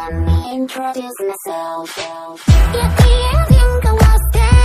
let me introduce myself. Yeah, yeah, think I was